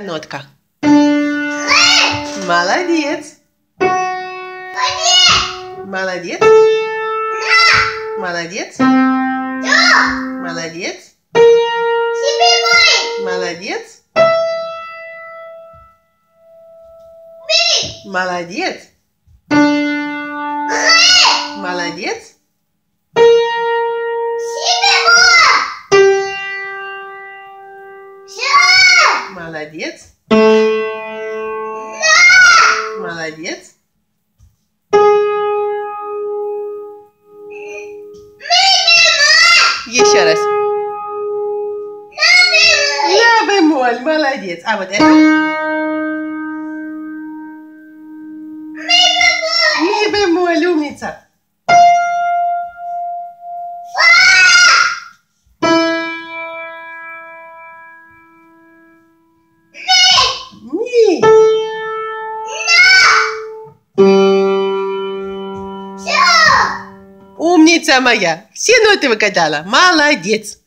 Нотка. Молодец. Молодец. Молодец. Молодец. Молодец. Молодец. Молодец. Молодец. Молодец. Еще раз. Ля бемоль, молодец. А вот это? Ми бемоль, умница. Умница моя. Все ноты выгадала. Молодец.